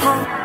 heart.